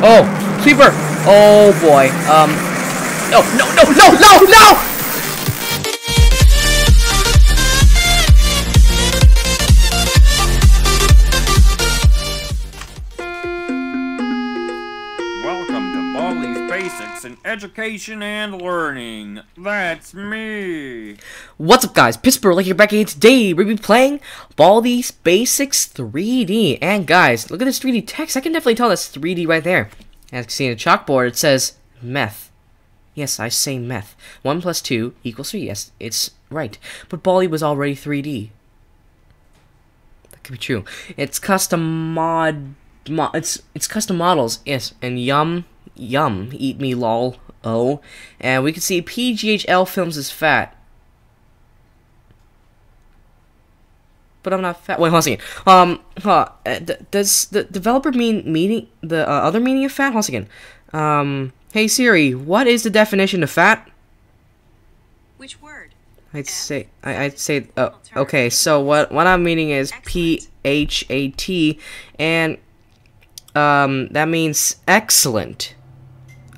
Oh, sweeper. Oh boy. Um. No, no, no, no, no, no! In Education and Learning. That's me. What's up, guys? Pittsburgh here back again today. We'll be playing Baldi's Basics 3D. And guys, look at this 3D text. I can definitely tell that's 3D right there. As you can see in the chalkboard, it says meth. Yes, I say meth. 1 plus 2 equals 3. Yes, it's right. But Baldi was already 3D. That could be true. It's custom mod... Mo it's it's custom models, yes, and yum, yum, eat me lol, oh, and we can see PGHL Films is fat, but I'm not fat. Wait, hold on a second. Um, huh, uh, does the developer mean meaning the uh, other meaning of fat? Hold on a second. Um, hey Siri, what is the definition of fat? Which word? I'd say I, I'd say uh, okay. So what what I'm meaning is P H A T, and um that means excellent.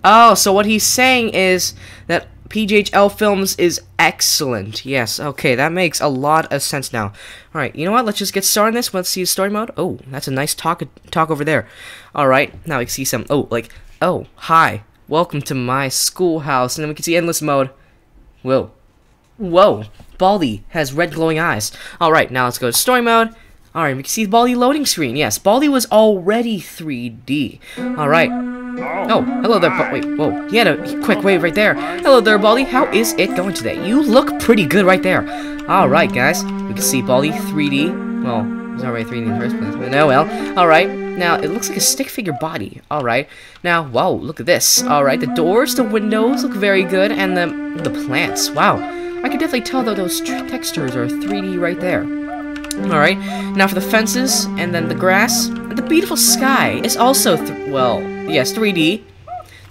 Oh, so what he's saying is that PGHL Films is excellent. Yes, okay, that makes a lot of sense now. Alright, you know what? Let's just get started on this. Let's see story mode. Oh, that's a nice talk talk over there. Alright, now we can see some oh like oh hi. Welcome to my schoolhouse. And then we can see endless mode. Whoa. Whoa, Baldi has red glowing eyes. Alright, now let's go to story mode. Alright, we can see the Baldi loading screen. Yes, Baldi was already 3D. Alright. Oh, hello there, Ba- wait, whoa. He had a quick wave right there. Hello there, Baldi. How is it going today? You look pretty good right there. Alright, guys. We can see Baldi 3D. Well, he's already 3D in the first place, but oh well. Alright, now it looks like a stick figure body. Alright. Now, whoa, look at this. Alright, the doors, the windows look very good, and the, the plants. Wow. I can definitely tell though, those textures are 3D right there. Alright, now for the fences, and then the grass, and the beautiful sky is also, well, yes, 3D.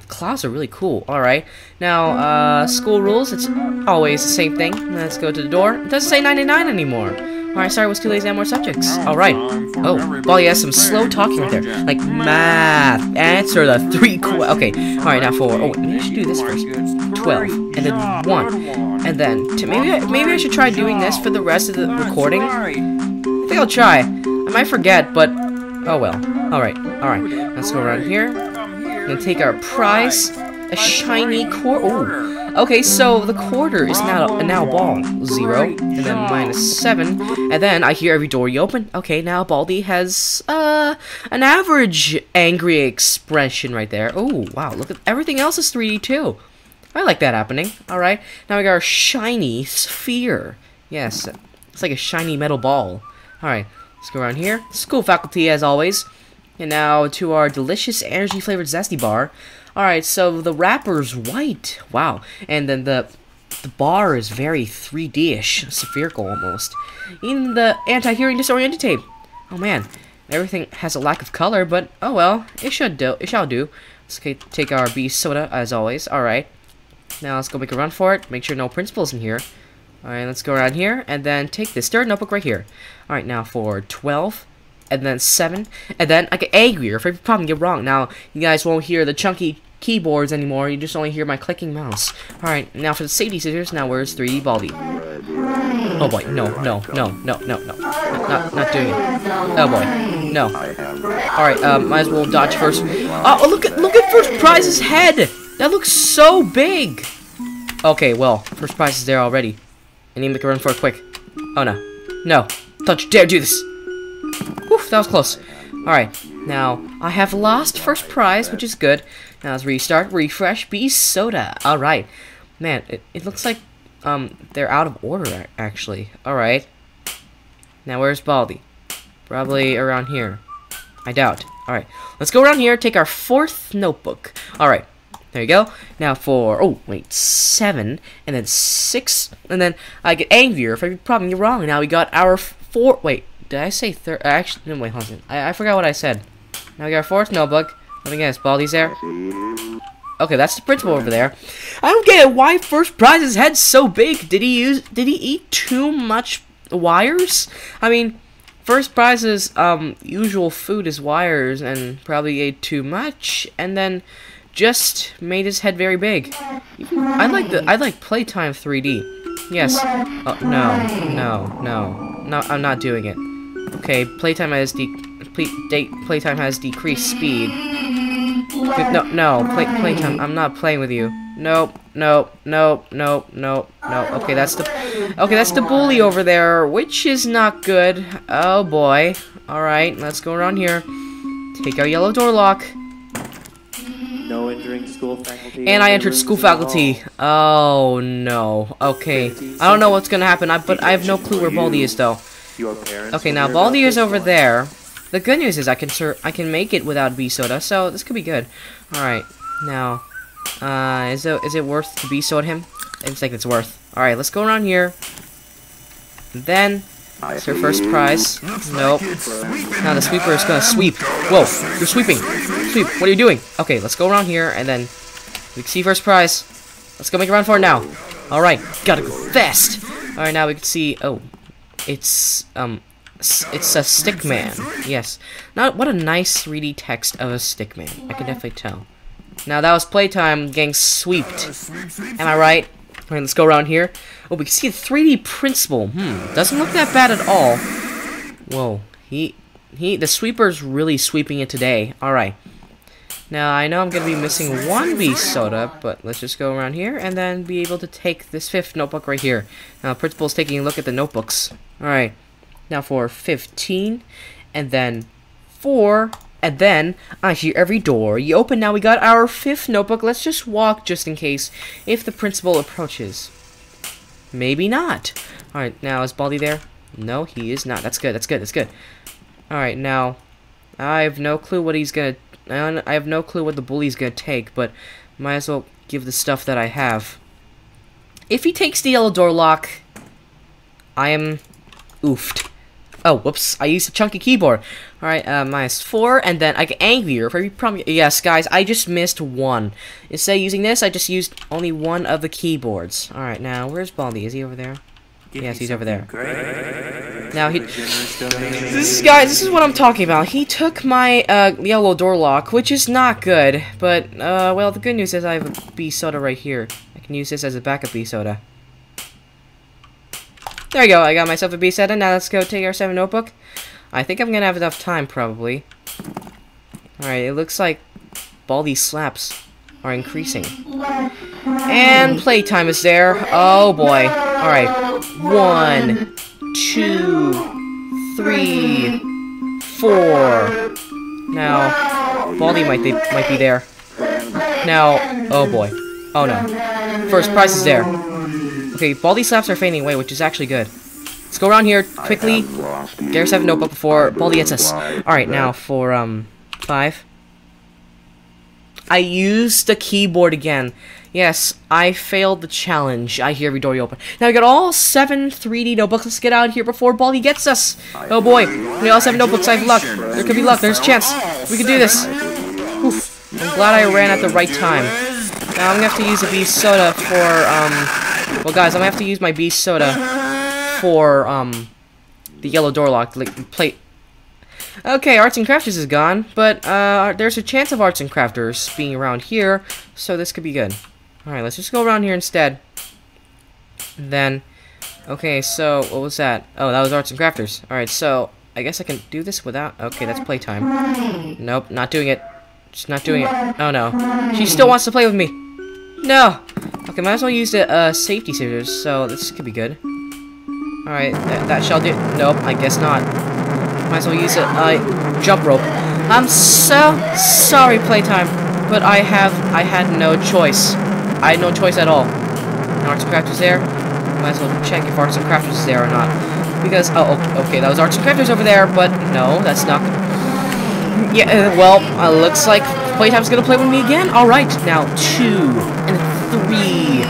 The clouds are really cool. Alright, now, uh, school rules, it's always the same thing. Let's go to the door. It doesn't say 99 anymore. Alright, sorry, it was too lazy to more subjects. Alright. Oh, Baldi has some slow talking right there. Like, math. Answer the three Okay, alright, now for, oh, maybe I should do this first. 12, and then 1. And then, maybe, I- maybe I should try doing this for the rest of the recording. I think I'll try. I might forget, but oh well. Alright, alright. Let's go around here. And take our prize. A shiny. Oh. Okay, so the quarter is now now ball. Zero. And then minus seven. And then I hear every door you open. Okay, now Baldi has uh an average angry expression right there. Oh wow, look at everything else is 3D too. I like that happening. Alright. Now we got our shiny sphere. Yes. It's like a shiny metal ball. Alright, let's go around here. School faculty, as always. And now to our delicious energy-flavored Zesty Bar. Alright, so the wrapper's white. Wow. And then the the bar is very 3D-ish, spherical almost. Even the anti-hearing disoriented tape. Oh man, everything has a lack of color, but oh well, it should do. It shall do. Let's take our B soda as always. Alright. Now let's go make a run for it. Make sure no principals in here. Alright, let's go around here, and then take this third notebook right here. Alright, now for 12, and then 7, and then I get angrier if I probably get wrong. Now, you guys won't hear the chunky keyboards anymore, you just only hear my clicking mouse. Alright, now for the safety scissors, now where's 3D Baldi? Oh boy, no, no, no, no, no, no. Not, not doing it. Oh boy, no. Alright, um, might as well dodge first. Oh, look at, look at first prize's head! That looks so big! Okay, well, first prize is there already. I need to make a run for it quick. Oh no. No. Don't you dare do this! That was close. Alright, now, I have lost first prize, which is good. Now let's restart, refresh, be soda. Alright. Man, it, it looks like, um, they're out of order, actually. Alright. Now, where's Baldi? Probably around here. I doubt. Alright, let's go around here, take our fourth notebook. Alright, there you go. Now for, oh, wait, seven, and then six, and then I get angrier if I probably get wrong. Now we got our four, wait, did I say third? Actually, no, wait, hold on. I, I forgot what I said. Now we got our fourth notebook. Let me guess, Baldi's there? Okay, that's the principal over there. I don't get it. Why first prize's head so big? Did he use, did he eat too much wires? I mean, first prize's um usual food is wires and probably ate too much and then just made his head very big. I like the I like Playtime 3D. Yes. Oh no, no, no, no. I'm not doing it. Okay, Playtime has de play, date Playtime has decreased speed. No, no, play Playtime. I'm not playing with you. Nope, nope, nope, nope, nope, nope. Okay, that's the okay. That's the bully over there, which is not good. Oh boy. All right, let's go around here. Take our yellow door lock. No entering school faculty. And I entered school faculty. Oh no. Okay. I don't know what's gonna happen, I, but I have no clue where Baldi is though. Your parents Okay, now Baldi is over one. there. The good news is I can I can make it without bee soda, so this could be good. All right. Now, uh, is it is it worth to bee soda him? It's like it's worth. All right, let's go around here. Then, it's your first prize. Nope. Now the sweeper is gonna sweep. Whoa, you're sweeping. Sweep. What are you doing? Okay, let's go around here and then we can see first prize. Let's go make a run for it now. All right, gotta go fast. All right, now we can see. Oh, it's um, it's a stick man. Yes. Now, what a nice 3D text of a stick man. I can definitely tell. Now that was playtime getting sweeped. Am I right? All right, let's go around here. Oh, we can see the 3D principal. Hmm, doesn't look that bad at all. Whoa, he he the sweeper's really sweeping it today. All right. Now, I know I'm going to be missing one bee soda, but let's just go around here and then be able to take this fifth notebook right here. Now, principal's taking a look at the notebooks. Alright, now for 15, and then 4, and then I hear every door. You open now, we got our fifth notebook. Let's just walk just in case if the principal approaches. Maybe not. Alright, now is Baldi there? No, he is not. That's good, that's good, that's good. Alright, now, I have no clue what he's gonna I I have no clue what the bully's gonna take, but might as well give the stuff that I have. If he takes the yellow door lock, I am oofed. Oh, whoops! I used a chunky keyboard. All right, uh, minus four, and then I get angrier. For every problem, yes, guys, I just missed one. Instead of using this, I just used only one of the keyboards. All right, now where's Baldi? Is he over there? Give Yes, he's over there. Great. Now he. This is guys, this is what I'm talking about. He took my uh, yellow door lock, which is not good. But uh, well, the good news is I have a bee soda right here. I can use this as a backup bee soda. There you go. I got myself a bee soda. Now let's go take our seven notebook. I think I'm gonna have enough time probably. All right. It looks like Baldi's slaps are increasing. And playtime is there. Oh boy. All right. One, two, three, four. Now, Baldi might be, might be there. Now, oh boy. Oh no. First prize is there. Okay, Baldi slaps are fading away, which is actually good. Let's go around here quickly. Get our seven notebook before Baldi gets us. Alright, now for, um, five. I used the keyboard again. Yes, I failed the challenge. I hear every door you open. Now we got all seven 3D notebooks. Let's get out of here before Baldi gets us. Oh boy, we all seven notebooks. I have luck. There could be luck. There's a chance. We can do this. Oof. I'm glad I ran at the right time. Now I'm gonna have to use a bee soda for um. Well, guys, I'm gonna have to use my bee soda for um the yellow door lock like plate. Okay, Arts and Crafters is gone, but uh, there's a chance of Arts and Crafters being around here, so this could be good. Alright, let's just go around here instead. Then, okay, so, what was that? Oh, that was Arts and Crafters. Alright, so, I guess I can do this without... Okay, that's playtime. Nope, not doing it. She's not doing it. Oh, no. She still wants to play with me. No! Okay, might as well use the uh, safety scissors, so this could be good. Alright, that, that shall do. Nope, I guess not. Might as well use a uh, jump rope. I'm so sorry, playtime, but I have I had no choice. I had no choice at all. And Arts and Crafters there. Might as well check if Arts and there or not. Because oh okay, that was Arts and Crafters over there, but no, that's not. Yeah, uh, well, uh, looks like Playtime's gonna play with me again. All right, now two and three,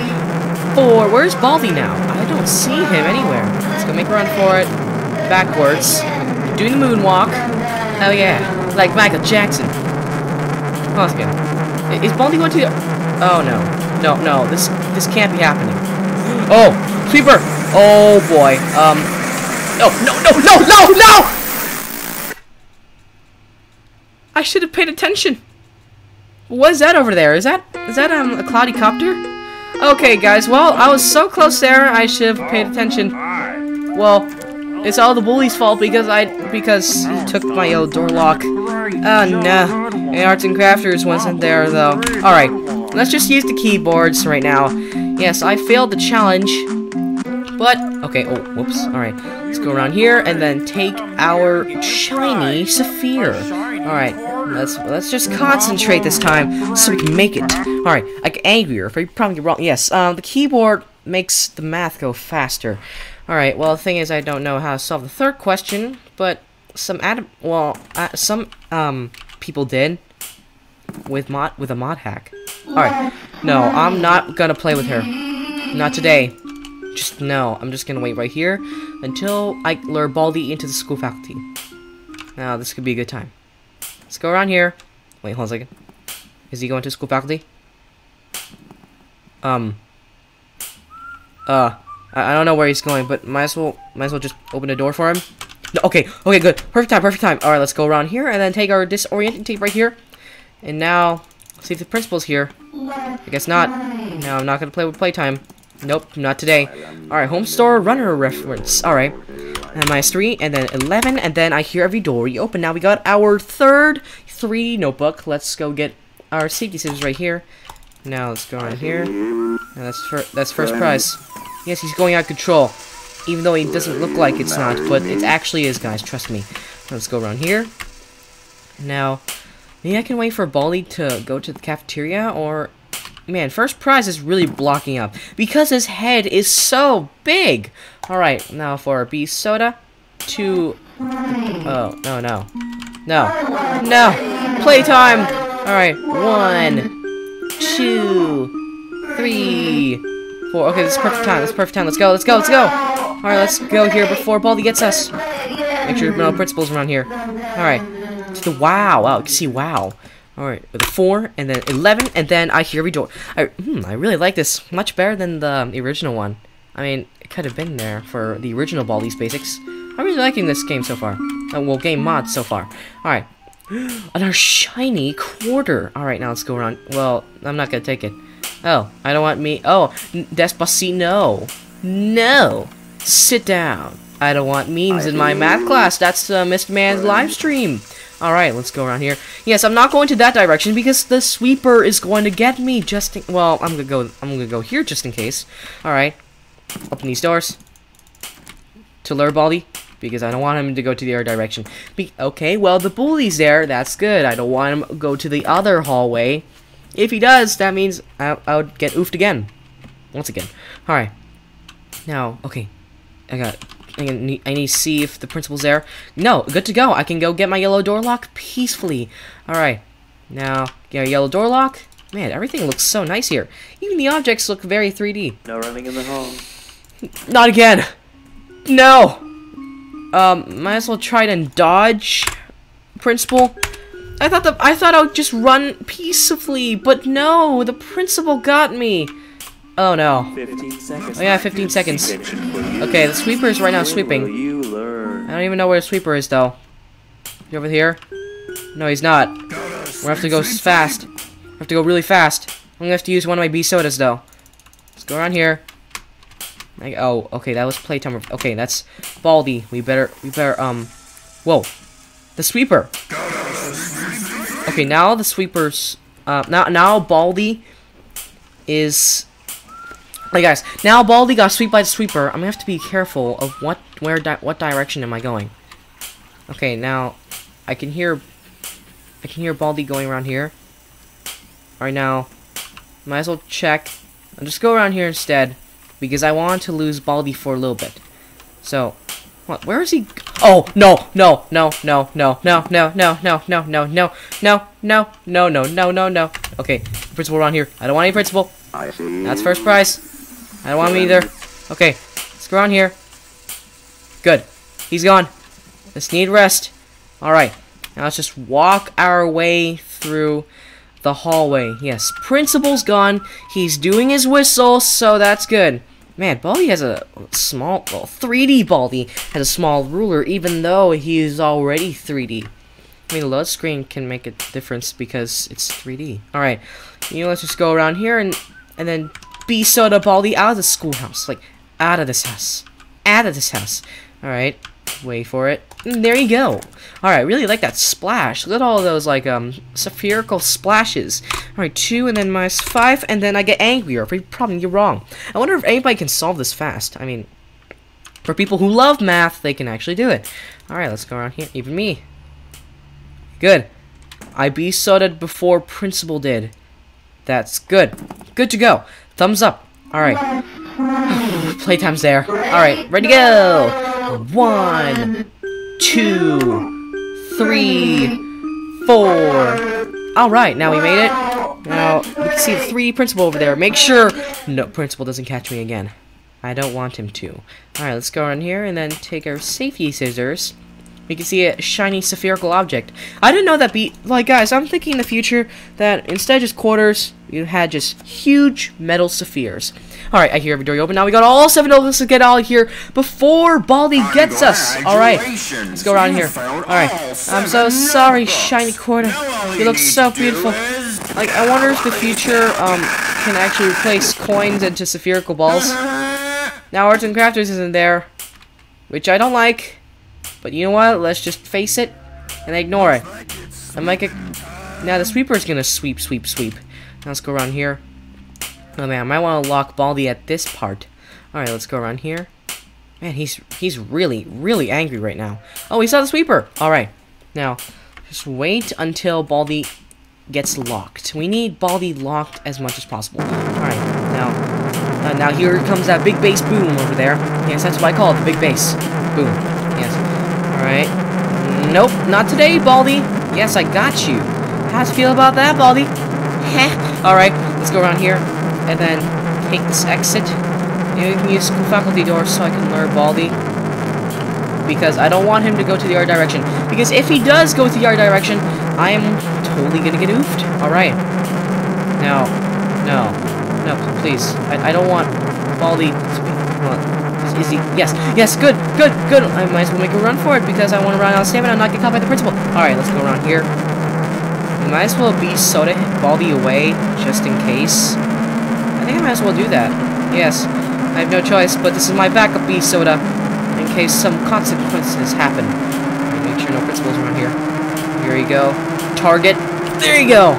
four. Where's Baldi now? I don't see him anywhere. Let's go make a run for it. Backwards, doing the moonwalk. Oh yeah, like Michael Jackson. Again. I- Is Baldi going to? Oh no, no, no. This this can't be happening. Oh, sweeper. Oh boy. Um. No, no, no, no, no, no! I should have paid attention. What is that over there? Is that is that um a cloudy copter? Okay, guys. Well, I was so close there. I should have paid attention. Well, it's all the bully's fault because I because he took my yellow door lock. Oh no, the arts and crafters wasn't there though. All right, let's just use the keyboards right now. Yes, I failed the challenge, but okay. Oh, whoops. All right, let's go around here and then take our shiny sapphire. All right, let's let's just concentrate this time so we can make it. All right, I get angrier if I probably get wrong. Yes, um, the keyboard makes the math go faster. All right. Well, the thing is, I don't know how to solve the third question, but some ad well, uh, some um people did with mod with a mod hack. All right. No, I'm not gonna play with her. Not today. Just no. I'm just gonna wait right here until I lure Baldi into the school faculty. Now this could be a good time. Let's go around here. Wait, hold on a second. Is he going to school faculty? Um. Uh. I, I don't know where he's going, but might as well might as well just open the door for him. No, okay, okay, good. Perfect time, perfect time. Alright, let's go around here and then take our disorienting tape right here. And now see if the principal's here. I guess not. No, I'm not gonna play with playtime. Nope, not today. Alright, Homestar Runner reference. Alright. And minus three, and then eleven, and then I hear every door you open. Now we got our third 3D notebook. Let's go get our safety scissors right here. Now let's go around here. And that's fir that's first prize. Yes, he's going out of control. Even though he doesn't look like it's not, but it actually is, guys. Trust me. Let's go around here. Now, maybe I can wait for Baldi to go to the cafeteria, or... Man, first prize is really blocking up, because his head is so big! Alright, now for our B soda. Two... Oh, no, no. No. No! Playtime! Alright, one, two, three, four. Okay, this is perfect time. This is perfect time. Let's go, let's go, let's go! Alright, let's go here before Baldi gets us. Make sure no principals around here. Alright. The wow. Wow, you can see wow. Alright, with a 4, and then 11, and then I hear door. I, hmm, I really like this. Much better than the original one. I mean, it could have been there for the original Baldi's Basics. I'm really liking this game so far. Uh, well, game mod so far. Alright. Another shiny quarter. Alright, now let's go around. Well, I'm not gonna take it. Oh, I don't want me. Oh, Despacito. No. No. Sit down. I don't want memes in my math class. That's uh, Mr. Man's live stream. Alright, let's go around here. Yes, I'm not going to that direction because the sweeper is going to get me just in, well, I'm gonna go I'm gonna go here just in case. Alright. Open these doors. To lure Baldi. Because I don't want him to go to the other direction. Be okay, well the bully's there, that's good. I don't want him to go to the other hallway. If he does, that means I, I would get oofed again. Once again. Alright. Now, okay. I got I need, I need to see if the principal's there. No, good to go. I can go get my yellow door lock peacefully. Alright. Now, get a yellow door lock. Man, everything looks so nice here. Even the objects look very 3D. No running in the hall. Not again! No! Um, might as well try to dodge, principal. I thought the I thought I would just run peacefully, but no, the principal got me. Oh no. 15 seconds. Oh yeah, 15 seconds. Attention, will you- Okay, the sweeper is right now sweeping. I don't even know where the sweeper is though. He over here? No, he's not. We're gonna have to go fast. We have to go really fast. I'm gonna have to use one of my B sodas though. Let's go around here. Like, oh, okay, that was playtime. Okay, that's Baldi. We better, we better, um, whoa, the sweeper. Okay, now the sweeper's, uh, now now Baldi is. Hey guys, now Baldi got swept by the sweeper. I'm gonna have to be careful of what, where, di what direction am I going? Okay, now I can hear, I can hear Baldi going around here. Alright, now might as well check. I'll just go around here instead because I want to lose Baldi for a little bit. So, what? Where is he? Oh no, no, no, no, no, no, no, no, no, no, no, no, no, no, no, no, no, no, no. Okay, principal around here. I don't want any principal. I see. That's first prize. I don't want him either. Okay, let's go around here. Good. He's gone. Let's need rest. Alright. Now let's just walk our way through the hallway. Yes, principal's gone. He's doing his whistle, so that's good. Man, Baldi has a small, well, 3D Baldi has a small ruler, even though he is already 3D. I mean, the load screen can make a difference because it's 3D. All right, you know, let's just go around here and and then be soda Baldi out of the schoolhouse, like out of this house, out of this house. All right, wait for it. And there you go. All right, really like that splash. Look at all those like um spherical splashes. All right, two and then minus five, and then I get angrier for problem you're wrong. I wonder if anybody can solve this fast. I mean, for people who love math, they can actually do it. All right, let's go around here. Even me. Good. I be sodaed before Principal did. That's good. Good to go. Thumbs up. Alright. Playtime's there. Alright, ready to go. One, two, three, four. Alright, now we made it. Now, we can see three principal over there. Make sure no principal doesn't catch me again. I don't want him to. Alright, let's go around here and then take our safety scissors. We can see a shiny spherical object. I didn't know that be like guys, I'm thinking in the future that instead of just quarters, you had just huge metal spheres. Alright, I hear every door you open. Now we got all seven of us to get out of here before Baldi gets us. Alright. Let's go around here. Alright. I'm so sorry, shiny quarter. You look so beautiful. Like I wonder if the future um can actually replace coins into spherical balls. Now Arts and Crafters isn't there. Which I don't like. But you know what? Let's just face it and ignore it. I'm like a... Now the sweeper's gonna sweep, sweep, sweep. Now let's go around here. Oh man, I might want to lock Baldi at this part. Alright, let's go around here. Man, he's he's really, really angry right now. Oh, he saw the sweeper! Alright. Now, just wait until Baldi gets locked. We need Baldi locked as much as possible. Alright, now... Uh, now here comes that big bass boom over there. Yes, that's what I call it, the big bass. Boom. Yes. Alright. Nope, not today, Baldi. Yes, I got you. How do you feel about that, Baldi? Heh. Alright, let's go around here. And then take this exit. Maybe we can use faculty doors so I can lure Baldi. Because I don't want him to go to the other direction. Because if he does go to the other direction, I am totally gonna get oofed. Alright. No. No. No, please. I, I don't want Baldi to be... Well, is he? Yes, yes, good, good, good. I might as well make a run for it because I want to run out of stamina and not get caught by the principal. Alright, let's go around here. Might as well be soda Baldi away, just in case. I think I might as well do that. Yes, I have no choice, but this is my backup bee soda, in case some consequences happen. Make sure no principals around here. Here you go. Target. There you go.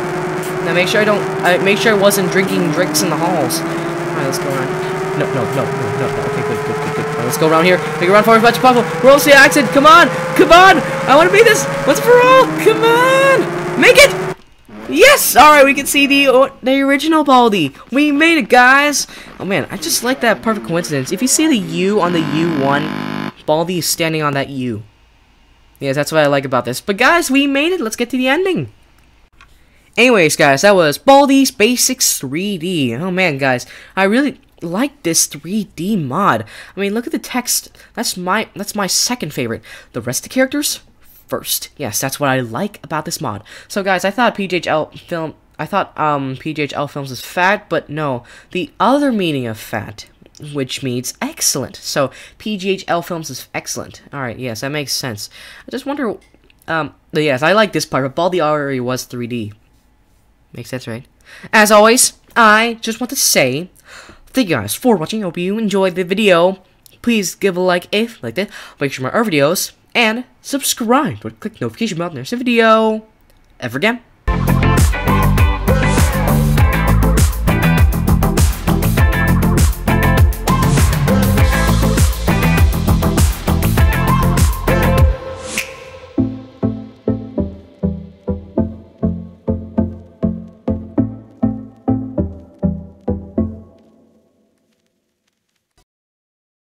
Now make sure I don't. I make sure I wasn't drinking drinks in the halls. All right, let's go around. No, no, no, no, no, no. Okay, good, good, good, good. Right, let's go around here. Make a run for as much as possible. To the exit. Come on, come on. I want to beat this once for all. Come on, make it. Yes! Alright, we can see the uh, the original Baldi. We made it, guys! Oh man, I just like that perfect coincidence. If you see the U on the U1, Baldi is standing on that U. Yes, that's what I like about this. But guys, we made it. Let's get to the ending. Anyways, guys, that was Baldi's Basics 3D. Oh man, guys, I really like this 3D mod. I mean, look at the text. That's my that's my second favorite. The rest of the characters, first. Yes, that's what I like about this mod. So guys, I thought PJHL film I thought um PJHL films is fat, but no. The other meaning of fat, which means excellent. So PGHL films is excellent. Alright, yes, that makes sense. I just wonder um yes, I like this part, but Baldi already was 3D. Makes sense, right? As always, I just want to say thank you guys for watching. I Hope you enjoyed the video. Please give a like if you liked it. Make sure my other videos and subscribe. Click notification button. There's a video. Ever again.